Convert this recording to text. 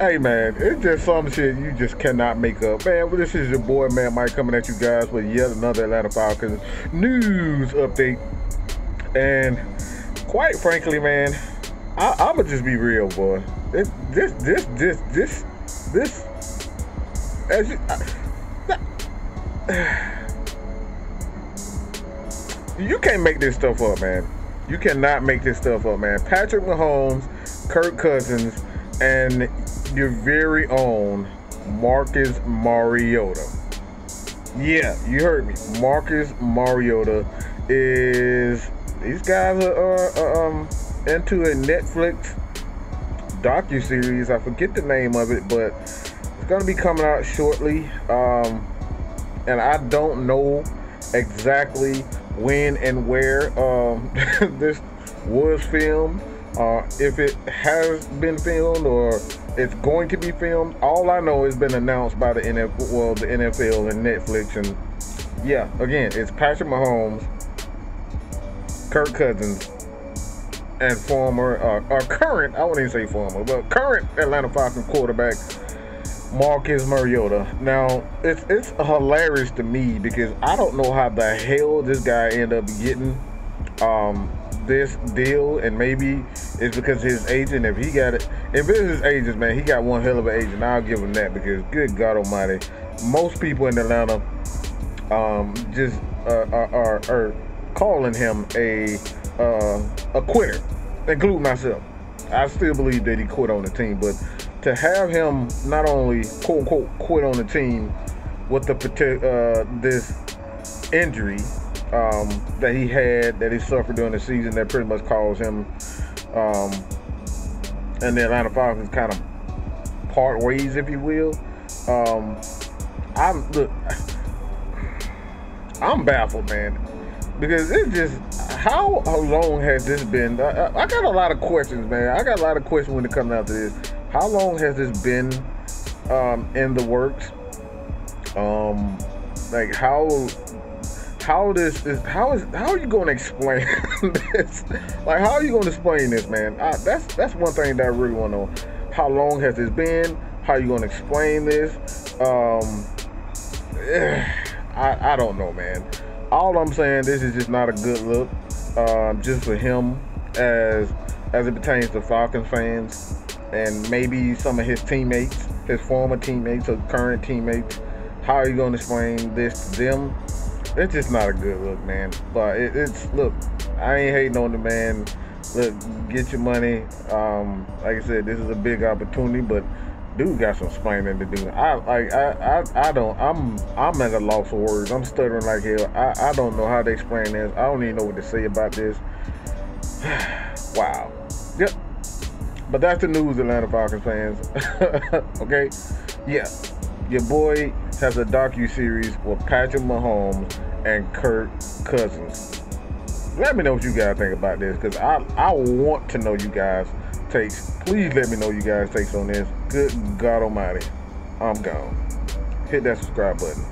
Hey man, it's just some shit you just cannot make up. Man, well, this is your boy Mad Mike coming at you guys with yet another Atlanta Falcons news update. And quite frankly, man, I, I'ma just be real, boy. It, this, this, this, this, this, as you, I, you can't make this stuff up, man. You cannot make this stuff up, man. Patrick Mahomes, Kirk Cousins, and your very own Marcus Mariota. Yeah, you heard me. Marcus Mariota is these guys are, are, um into a Netflix docu series. I forget the name of it, but it's gonna be coming out shortly. Um, and I don't know exactly when and where um, this was filmed, uh, if it has been filmed or it's going to be filmed. All I know has been announced by the NFL, well, the NFL and Netflix, and yeah, again, it's Patrick Mahomes, Kirk Cousins, and former, uh, or current, I wouldn't even say former, but current Atlanta Falcons quarterback Marcus Mariota. Now, it's it's hilarious to me because I don't know how the hell this guy ended up getting um, this deal, and maybe it's because his agent. If he got it, if it's his agent, man, he got one hell of an agent. I'll give him that because, good God Almighty, most people in Atlanta um, just uh, are, are, calling him a uh, a quitter, including myself. I still believe that he quit on the team, but to have him not only quote unquote quit on the team with the uh, this injury um, that he had that he suffered during the season that pretty much caused him um, and the Atlanta Falcons kind of part ways, if you will. Um, I'm look, I'm baffled, man, because it's just how, long has this been? I, I, got a lot of questions, man. I got a lot of questions when it comes out to this how long has this been um, in the works? Um, like how how this is how is how are you going to explain this? Like how are you going to explain this, man? I, that's that's one thing that I really want to know. How long has this been? How are you going to explain this? Um, I I don't know, man. All I'm saying, this is just not a good look, um, just for him as as it pertains to Falcons fans and maybe some of his teammates, his former teammates or current teammates. How are you going to explain this to them? It's just not a good look, man. But it, it's look, I ain't hating on the man. Look, get your money. Um, like I said, this is a big opportunity, but dude got some explaining to do. I like I, I I don't I'm I'm at a loss for words. I'm stuttering like hell. I, I don't know how to explain this. I don't even know what to say about this. wow. Yep. But that's the news, Atlanta Falcons fans. okay? Yeah. Your boy has a docu-series with Patrick Mahomes and Kirk Cousins. Let me know what you guys think about this, because I, I want to know you guys' takes. Please let me know you guys' takes on this. Good God Almighty. I'm gone. Hit that subscribe button.